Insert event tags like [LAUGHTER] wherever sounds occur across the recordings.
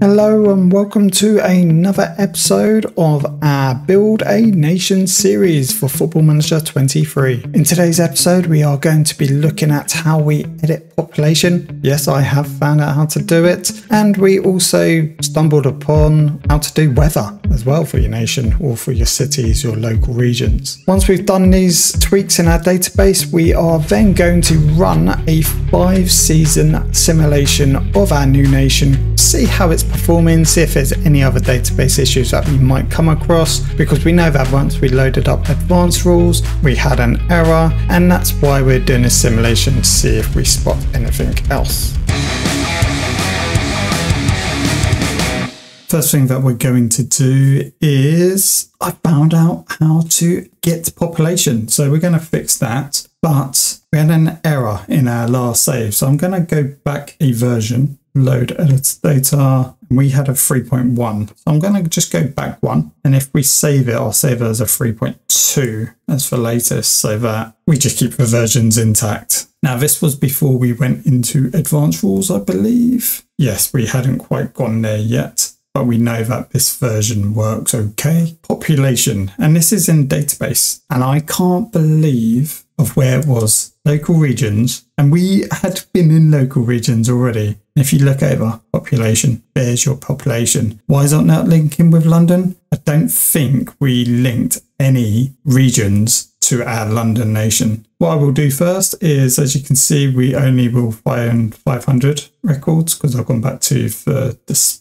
Hello and welcome to another episode of our Build a Nation series for Football Manager 23. In today's episode, we are going to be looking at how we edit population. Yes, I have found out how to do it, and we also stumbled upon how to do weather as well for your nation or for your cities, your local regions. Once we've done these tweaks in our database, we are then going to run a five season simulation of our new nation, see how it's performing, see if there's any other database issues that we might come across, because we know that once we loaded up advanced rules, we had an error, and that's why we're doing a simulation to see if we spot anything else. First thing that we're going to do is I found out how to get population. So we're going to fix that, but we had an error in our last save. So I'm going to go back a version, load edit data. We had a 3.1. So I'm going to just go back one. And if we save it, I'll save it as a 3.2 as for latest so that we just keep the versions intact. Now, this was before we went into advanced rules, I believe. Yes, we hadn't quite gone there yet but we know that this version works okay. Population, and this is in database, and I can't believe of where it was. Local regions, and we had been in local regions already. If you look over population, there's your population. Why is that not linking with London? I don't think we linked any regions to our London nation. What I will do first is, as you can see, we only will find 500 records because I've gone back to the,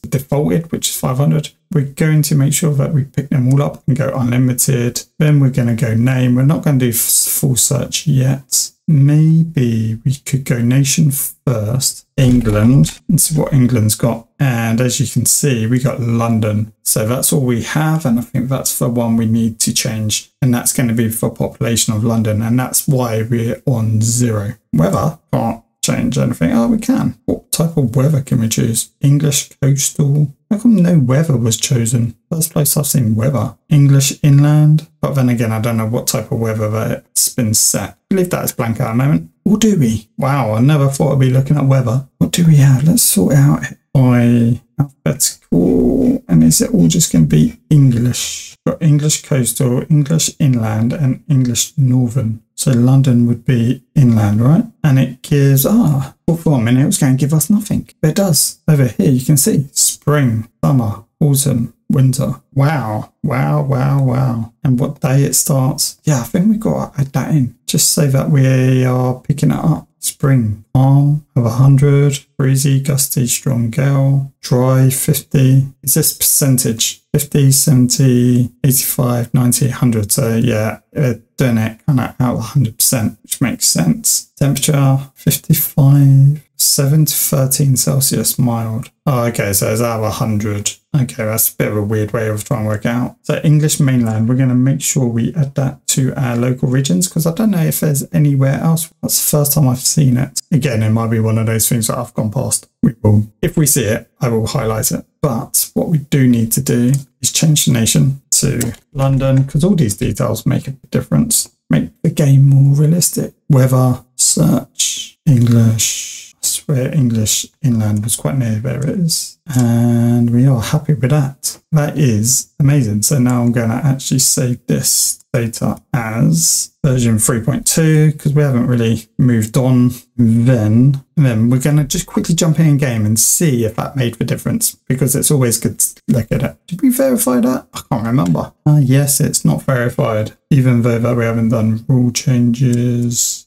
defaulted, which is 500. We're going to make sure that we pick them all up and go unlimited. Then we're going to go name. We're not going to do full search yet. Maybe we could go nation first, England, and see what England's got. And as you can see, we got London. So that's all we have. And I think that's the one we need to change. And that's going to be for population of London. And that's why we're on zero. Weather can't change anything. Oh, we can. What type of weather can we choose? English coastal. How come no weather was chosen? First place I've seen weather. English inland. But then again, I don't know what type of weather that's been set. Leave that as blank at the moment. Or do we? Wow, I never thought I'd be looking at weather. What do we have? Let's sort it out by alphabetical. And is it all just going to be English? Got English coastal, English inland, and English northern. So London would be inland, right? And it gives, ah, well, for a minute it was going to give us nothing. But it does. Over here you can see spring, summer, autumn, winter. Wow, wow, wow, wow. And what day it starts? Yeah, I think we got to add that in. Just so that we are picking it up. Spring, calm of 100, breezy, gusty, strong gale, dry 50. Is this percentage? 50, 70, 85, 90, 100. So yeah, uh, doing it kind of out 100%, which makes sense. Temperature 55, 7 to 13 Celsius, mild. Oh, okay, so it's out of 100. Okay, that's a bit of a weird way of trying to work out. So English mainland, we're going to make sure we add that to our local regions because I don't know if there's anywhere else. That's the first time I've seen it. Again, it might be one of those things that I've gone past. We will, if we see it, I will highlight it. But what we do need to do is change the nation to London because all these details make a difference. Make the game more realistic. Weather, search, English. I swear English inland was quite near there it is. And we are happy with that. That is amazing. So now I'm going to actually save this data as version 3.2 because we haven't really moved on then then we're going to just quickly jump in game and see if that made the difference because it's always good to look at it did we verify that i can't remember uh, yes it's not verified even though that we haven't done rule changes that's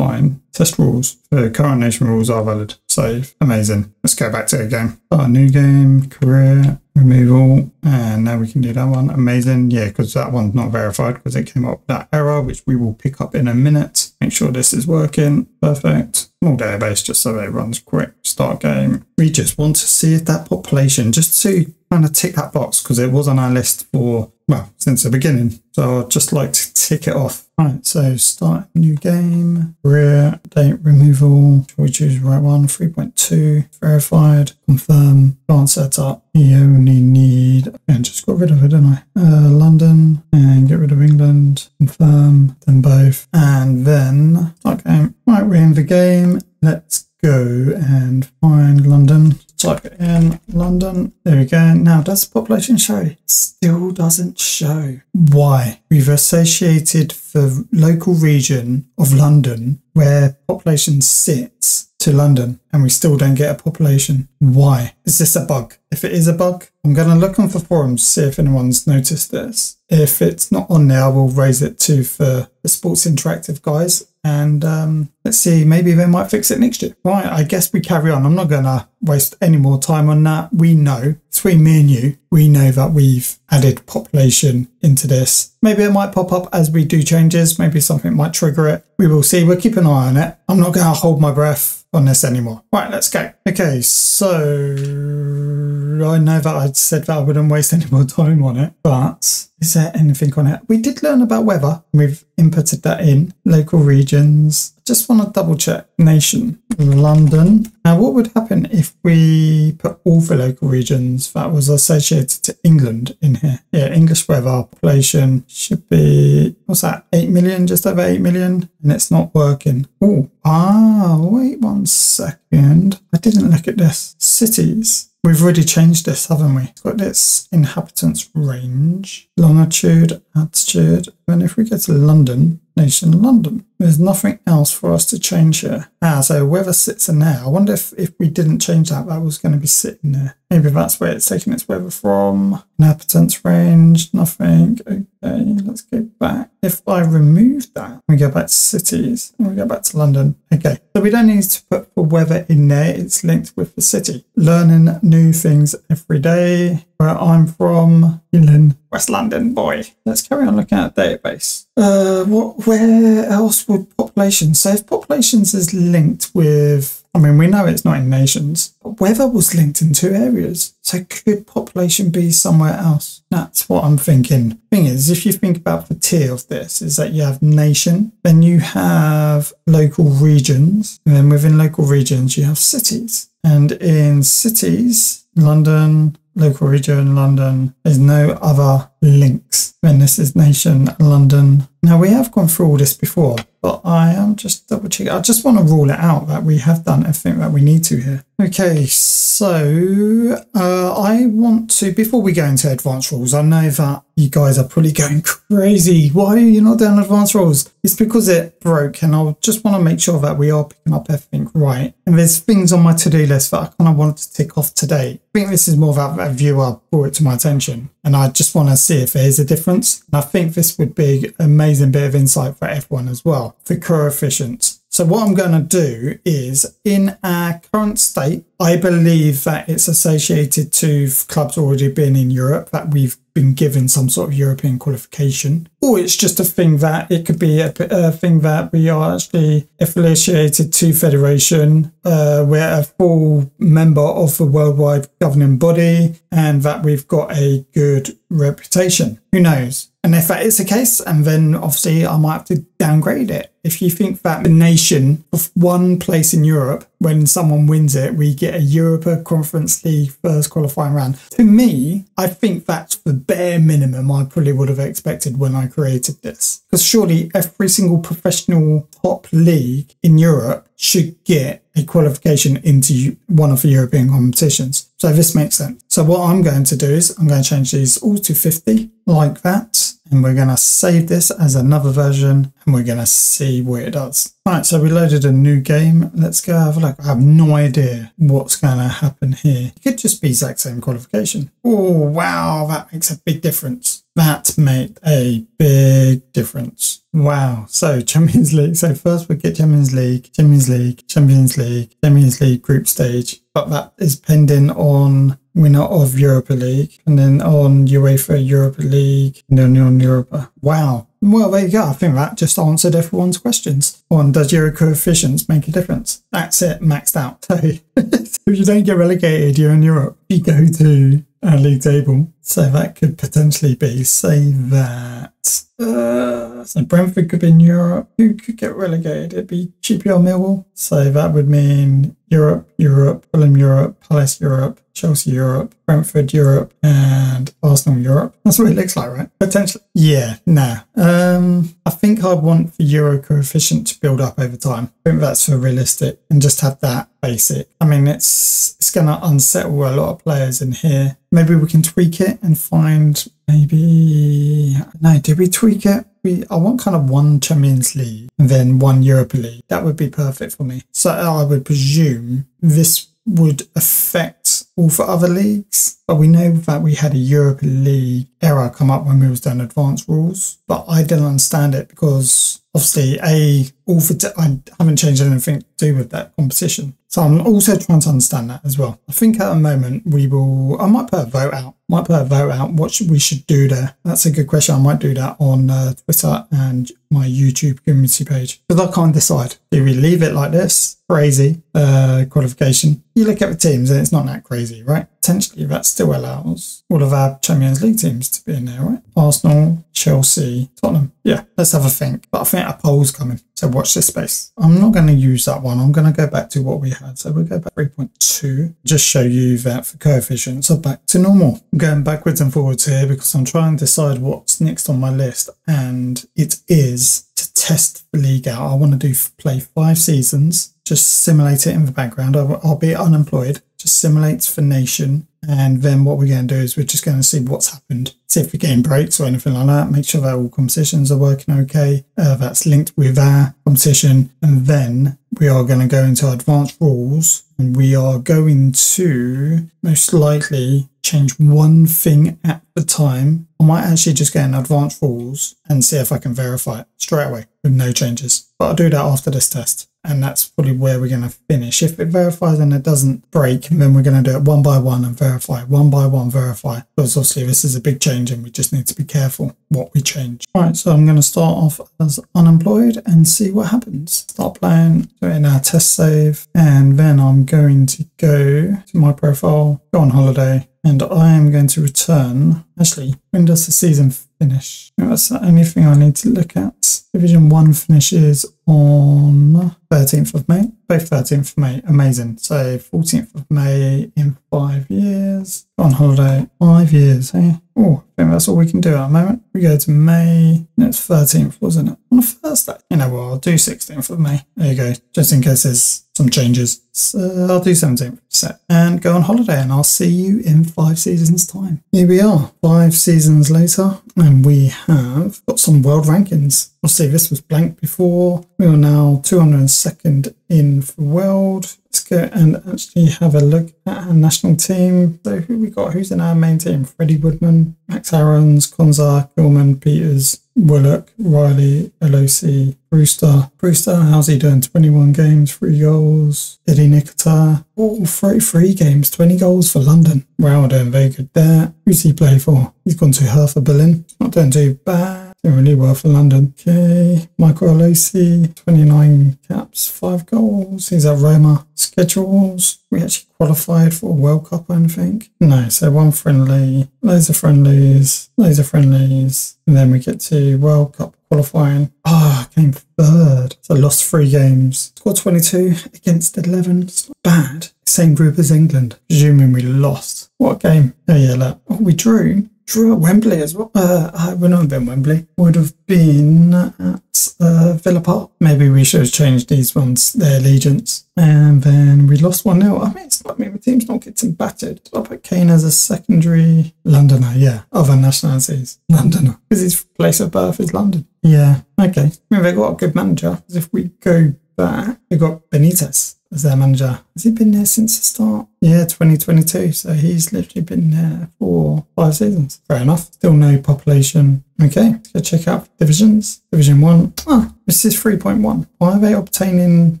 fine test rules uh, the current nation rules are valid. Save amazing. Let's go back to the game. Our new game career removal and now we can do that one. Amazing. Yeah because that one's not verified because it came up with that error which we will pick up in a minute. Make sure this is working. Perfect. Small database just so it runs quick. Start game. We just want to see if that population just to kind of tick that box because it was on our list for well since the beginning. So i'd just like to tick it off. Right so start new game. Career date removal we choose right one. 3.2 verified confirm. Can't set up you only need and just got rid of it didn't i? Uh, london and get rid of england confirm then both. And then start game right we're in the game. Let's go and find london type in London. There we go. Now, does the population show? Still doesn't show. Why? We've associated the local region of London where population sits to London and we still don't get a population. Why? Is this a bug? If it is a bug, I'm going to look on the forums, see if anyone's noticed this. If it's not on there, I will raise it to the, the Sports Interactive guys and um, let's see, maybe they might fix it next year. Right, I guess we carry on. I'm not going to waste any more time on that. We know, between me and you, we know that we've added population into this. Maybe it might pop up as we do changes. Maybe something might trigger it. We will see. We'll keep an eye on it. I'm not going to hold my breath on this anymore. Right, let's go. Okay, so I know that I said that I wouldn't waste any more time on it, but is there anything on it? We did learn about weather. We've inputted that in local regions. Just want to double check. Nation, London. Now, what would happen if we put all the local regions that was associated to England in here? Yeah, English weather population should be, what's that, 8 million, just over 8 million, and it's not working. Oh, ah, wait one second. I didn't look at this. Cities. We've already changed this, haven't we? Got this inhabitants range, longitude, altitude. And if we go to London, nation London, there's nothing else for us to change here. Ah, so whoever sits in there, I wonder if, if we didn't change that, that was going to be sitting there. Maybe that's where it's taking its weather from. Inhabitants range, nothing. Okay, let's go back. If I remove that, we go back to cities, and we go back to London. Okay, so we don't need to put the weather in there. It's linked with the city. Learning new things every day. Where I'm from, England, West London, boy. Let's carry on looking at database. Uh, what? Where else would population? So if populations is linked with I mean, we know it's not in nations, but weather was linked in two areas. So could population be somewhere else? That's what I'm thinking. Thing is, if you think about the tier of this, is that you have nation, then you have local regions, and then within local regions, you have cities. And in cities, London, local region, London, there's no other links. Then this is nation, London. Now we have gone through all this before, but I am just double checking. I just want to rule it out that we have done everything that we need to here. Okay, so uh, I want to, before we go into advanced rules, I know that you guys are probably going crazy. Why are you not doing advanced rules? It's because it broke and I just want to make sure that we are picking up everything right. And there's things on my to-do list that I kind of wanted to tick off today. I think this is more of a viewer brought it to my attention and I just want to see if there is a difference. And I think this would be an amazing bit of insight for everyone as well. The coefficients. So what I'm going to do is in our current state, I believe that it's associated to clubs already been in Europe, that we've been given some sort of European qualification, or it's just a thing that it could be a, a thing that we are actually affiliated to federation, uh, we're a full member of the worldwide governing body, and that we've got a good reputation. Who knows? And if that is the case, and then obviously I might have to downgrade it. If you think that the nation of one place in Europe, when someone wins it, we get a Europa Conference League first qualifying round. To me, I think that's the bare minimum I probably would have expected when I created this. Because surely every single professional top league in Europe should get a qualification into one of the European competitions. So this makes sense. So what I'm going to do is I'm going to change these all to 50 like that. And we're going to save this as another version and we're going to see what it does. Right, so we loaded a new game. Let's go have a look. I have no idea what's going to happen here. It could just be exact same qualification. Oh, wow, that makes a big difference. That made a big difference. Wow. So [LAUGHS] Champions League. So first we get Champions League, Champions League, Champions League, Champions League group stage. But that is pending on winner of Europa League and then on UEFA Europa League and then on Europa. Wow. Well, there you go. I think that just answered everyone's questions on does your coefficients make a difference? That's it, maxed out. [LAUGHS] So if you don't get relegated, you're in Europe. You go to a league table. So that could potentially be, say that. Uh, so Brentford could be in Europe. Who could get relegated? It'd be QPR Millwall. So that would mean Europe, Europe, Fulham Europe, Palace Europe, Chelsea Europe, Brentford Europe, and and Arsenal Europe. That's what it looks like, right? Potentially. Yeah, nah. Um, I think I'd want the Euro coefficient to build up over time. I think that's for realistic and just have that basic. I mean, it's it's going to unsettle a lot of players in here. Maybe we can tweak it and find maybe no. Did we tweak it? We I want kind of one Champions League and then one Europa League. That would be perfect for me. So I would presume this would affect all for other leagues. But we know that we had a Europa League error come up when we was doing advanced rules. But I didn't understand it because obviously a all for I haven't changed anything to do with that competition. So I'm also trying to understand that as well. I think at the moment we will. I might put a vote out. Might put a vote out. What should, we should do there? That's a good question. I might do that on uh, Twitter and my YouTube community page because I can't decide. Do we leave it like this? Crazy uh, qualification. You look at the teams and it's not that crazy, right? Potentially that still allows all of our Champions League teams to be in there, right? Arsenal, Chelsea, Tottenham. Yeah, let's have a think. But I think a poll's coming. So watch this space. I'm not going to use that one. I'm going to go back to what we had. So we'll go back 3.2. Just show you that for coefficients are back to normal. Going backwards and forwards here because I'm trying to decide what's next on my list. And it is to test the league out. I want to do play five seasons, just simulate it in the background. I'll, I'll be unemployed, just simulates for nation. And then what we're going to do is we're just going to see what's happened, see if the game breaks or anything like that, make sure that all competitions are working okay. Uh, that's linked with our competition. And then we are going to go into advanced rules and we are going to most likely change one thing at the time. I might actually just get an advanced rules and see if I can verify it straight away with no changes. But I'll do that after this test and that's probably where we're going to finish. If it verifies and it doesn't break, then we're going to do it one by one and verify, one by one verify. Because obviously this is a big change and we just need to be careful what we change. All right, so I'm going to start off as unemployed and see what happens. Start playing, doing our test save, and then I'm going to go to my profile, go on holiday, and I am going to return. Actually, when does the season finish? That's the only thing I need to look at. Division 1 finishes on 13th of May. Both 13th of May. Amazing. So 14th of May in five years. On holiday. Five years, hey? Oh, I think that's all we can do at the moment. We go to May. It's 13th, wasn't it? On a Thursday. You know what? I'll do 16th of May. There you go. Just in case there's some changes. So I'll do 17th set and go on holiday and I'll see you in five seasons time. Here we are, five seasons later and we have got some world rankings. I'll see this was blank before. We are now 202nd in the world. Let's go and actually have a look at our national team. So who we got? Who's in our main team? Freddie Woodman, Max Aarons, Konsa, Gilman, Peters, Willock, Riley, LOC, Brewster. Brewster, how's he doing? 21 games, 3 goals. Eddie Nketiah, oh, 33 games, 20 goals for London. Wow, doing very good there. Who's he play for? He's gone to Hertha Berlin. Not doing too bad. Doing really well for London. Okay, Michael Olise, 29 caps, 5 goals. He's at Roma. Schedules. We actually qualified for a World Cup, I think. No, so one friendly, loads of friendlies, loads of friendlies. And then we get to World Cup qualifying. Ah, oh, came third. So lost three games. Scored 22 against 11. It's not bad. Same group as England. Presuming we lost. What game. Oh yeah, look. Oh, we drew Wembley as well. Uh, I would not have been Wembley. Would have been at uh, Villa Park. Maybe we should have changed these ones, their allegiance. And then we lost 1 0. I mean, it's not, I mean, the team's not getting battered. I put Kane as a secondary Londoner, yeah. Other nationalities, Londoner. Because his place of birth is London. Yeah, okay. I mean, they've got a good manager. If we go back, they've got Benitez as their manager. Has he been there since the start? Yeah, 2022. So he's literally been there for five seasons. Fair enough. Still no population. Okay, let's go check out divisions. Division 1. Ah, this is 3.1. Why are they obtaining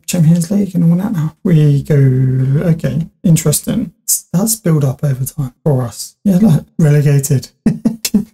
Champions League and all that now? We go, okay, interesting. That's build up over time for us. Yeah, look, relegated. [LAUGHS]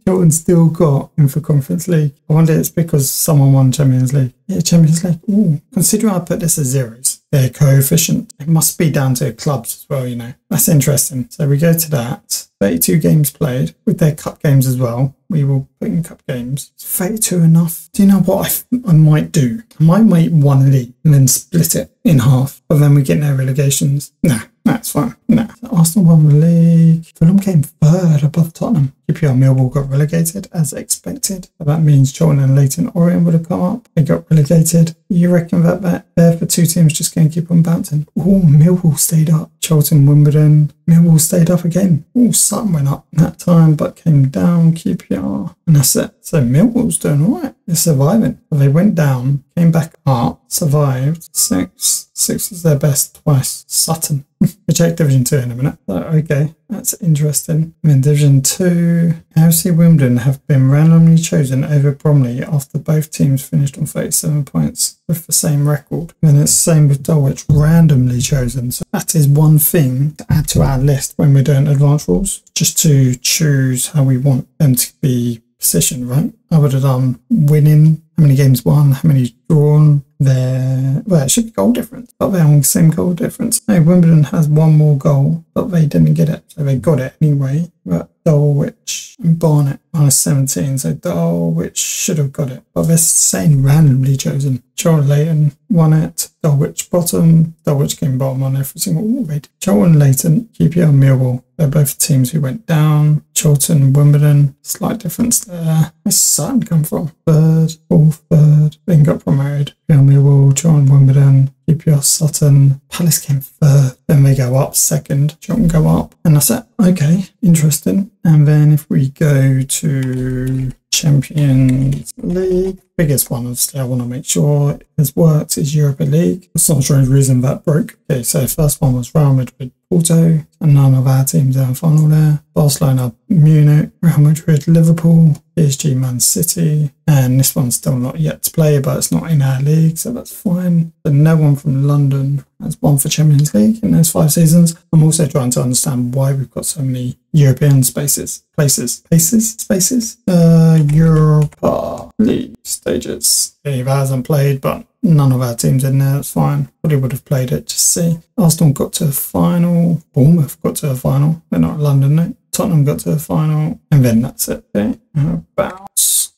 Hilton still got in for Conference League. I wonder it's because someone won Champions League. Yeah, Champions League. Ooh, considering I put this as zeros, their coefficient, it must be down to clubs as well, you know. That's interesting. So we go to that. 32 games played with their cup games as well. We will put in cup games. Is 32 enough? Do you know what I, I might do? I might make one league and then split it in half, but then we get no relegations. Nah, that's fine. Nah. Arsenal won the league. Fulham came third above Tottenham. QPR Millwall got relegated as expected. That means Charlton and Leyton Orient would have come up. They got relegated. You reckon that that there for two teams just going to keep on bouncing? Oh, Millwall stayed up. Charlton, Wimbledon, Millwall stayed up again. Oh, Sutton went up that time but came down. QPR. And that's it. So Millwall's doing all right. They're surviving. They went down, came back up, survived. Six. Six is their best twice. Sutton. [LAUGHS] we check Division 2 in a minute. So, okay, that's interesting. In Division 2, AFC Wimbledon have been randomly chosen over Bromley after both teams finished on 37 points with the same record. And it's the same with Dulwich, randomly chosen. So that is one thing to add to our list when we're doing advanced rules, just to choose how we want them to be positioned, right? I would have done winning, how many games won, how many drawn, their well, it should be goal difference, but they're on the same goal difference. No, Wimbledon has one more goal, but they didn't get it, so they got it anyway. But Dulwich and Barnet minus 17, so Dulwich should have got it, but they're saying randomly chosen. Charlton Leyton won it, Dulwich bottom, Dulwich came bottom on every single. Did. Charlton Leyton, QPR Millwall. They're both teams who went down. Charlton, Wimbledon, slight difference there. Where's Sutton come from? Third, fourth, third, then got promoted. Millwall, John Wimbledon, QPR Sutton, Palace came third, then they go up second, John go up, and that's it. Okay, interesting. And then if we go to Champions League, biggest one, obviously, I want to make sure it has worked. is Europa League. Not sure the reason that broke. Okay, so first one was Real Madrid Porto, and none of our teams are in final there. Barcelona, Munich, Real Madrid, Liverpool, PSG, Man City, and this one's still not yet to play, but it's not in our league, so that's fine. But no one from London has won for Champions League in those five seasons. I'm also trying to understand why we've got so many European spaces, places, places, spaces, uh, Europa League stages. Eve hasn't played, but none of our teams in there. It's fine. Probably would have played it. Just see. Arsenal got to a final. Bournemouth got to a final. They're not London, no. Tottenham got to the final, and then that's it. Eh? Uh, okay. About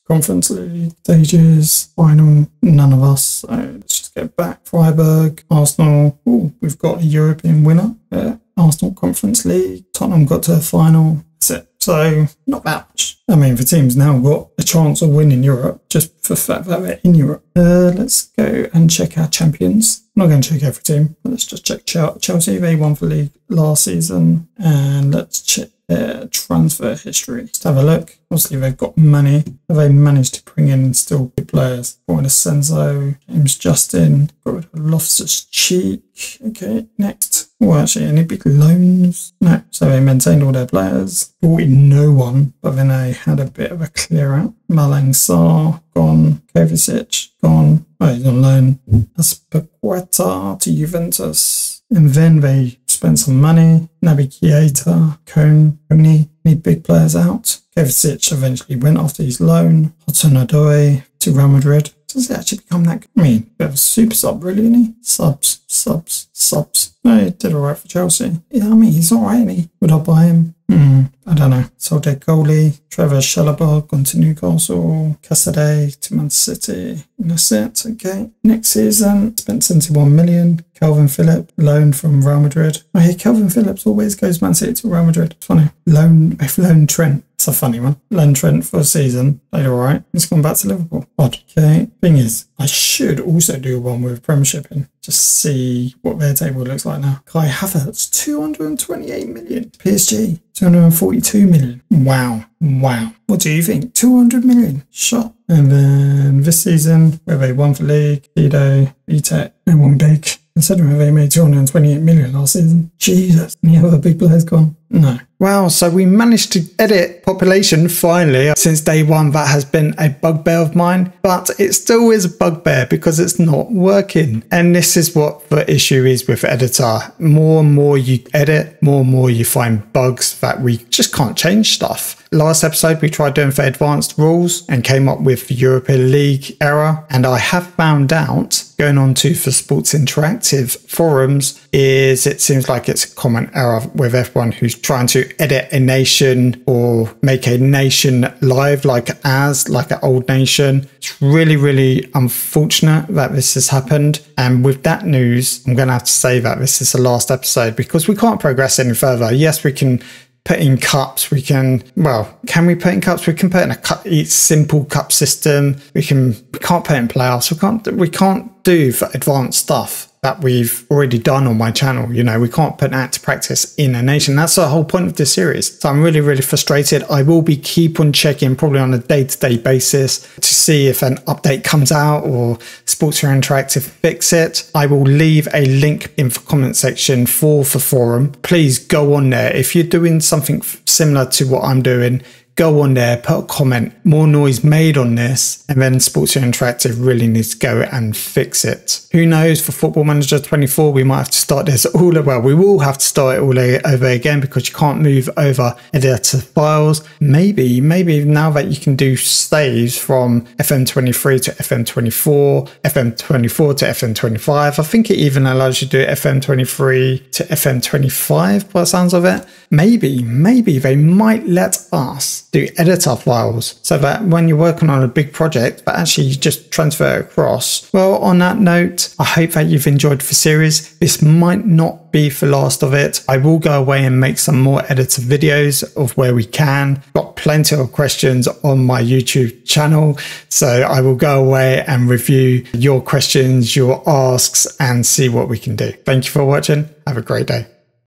Conference League stages, final, none of us. So let's just get back. Freiburg, Arsenal. Ooh, we've got a European winner. Yeah. Arsenal Conference League. Tottenham got to the final. That's it. So not that much. I mean, the team's now got a chance of winning Europe just for the fact that they're in Europe. Uh, let's go and check our champions. I'm not going to check every team, let's just check Chelsea. They won the league last season, and let's check their transfer history. Let's have a look. Obviously, they've got money. They managed to bring in still good players? Got Senzo, James Justin, got rid of Loftus Cheek. Okay, next. Oh, actually, any big loans? No. So they maintained all their players. Brought in no one, but then they had a bit of a clear out. Malang Sarr, gone. Kovacic, gone. Oh, he's on loan. Azpilicueta to Juventus. And then they spent some money. Naby Keita, Cone, Coney need big players out. Kovacic eventually went after his loan. Hudson-Odoi to Real Madrid. Does he actually become that? good? I mean, bit of a super sub, really, isn't he? Subs, subs, subs. No, he did alright for Chelsea. Yeah, I mean, he's alright, he? Would I buy him? Hmm, I don't know. Sold their goalie. Trevor Chalobah gone to Newcastle. Casadei to Man City. And that's it. Okay. Next season, spent 71 million. Kalvin Phillips, loan from Real Madrid. I hear Kalvin Phillips always goes Man City to Real Madrid. It's funny. Loan, loan Trent. It's a funny one. Len Trent for a season. Played alright. He's gone back to Liverpool. Odd. Okay. Thing is, I should also do one with Premiership in. Just see what their table looks like now. Kai Havertz, 228 million. PSG, 242 million. Wow. Wow. What do you think? 200 million. Shot. And then this season, where they won for league, Dido, VTEC, and one big. Considering they made 228 million last season. Jesus. Any other big players gone? No. Wow, so we managed to edit population finally. Since day one, that has been a bugbear of mine, but it still is a bugbear because it's not working. And this is what the issue is with editor. More and more you edit, more and more you find bugs that we just can't change stuff. Last episode, we tried doing for advanced rules and came up with the European League error. And I have found out going on to for Sports Interactive forums is it seems like it's a common error with everyone who's trying to edit a nation or make a nation live like as like an old nation. It's really, really unfortunate that this has happened. And with that news, I'm going to have to say that this is the last episode because we can't progress any further. Yes, we can put in cups. We can, well, can we put in cups? We can put in a cup, simple cup system. We can, we can't put in playoffs. We can't, we can't do for advanced stuff that we've already done on my channel. You know, we can't put that to practice in a nation. That's the whole point of this series. So I'm really, really frustrated. I will be keep on checking probably on a day-to-day basis to see if an update comes out or Sports Interactive fix it. I will leave a link in the comment section for the forum. Please go on there. If you're doing something similar to what I'm doing, go on there, put a comment, more noise made on this, and then Sports Interactive really needs to go and fix it. Who knows, for Football Manager 24, we might have to start this all over. Well, we will have to start it all over again because you can't move over editor files. Maybe, maybe now that you can do saves from FM23 to FM24, FM24 to FM25, I think it even allows you to do FM23 to FM25 by the sounds of it. Maybe, maybe they might let us do editor files so that when you're working on a big project, but actually you just transfer across. Well, on that note, I hope that you've enjoyed the series. This might not be the last of it. I will go away and make some more editor videos of where we can. Got plenty of questions on my YouTube channel. So I will go away and review your questions, your asks, and see what we can do. Thank you for watching. Have a great day.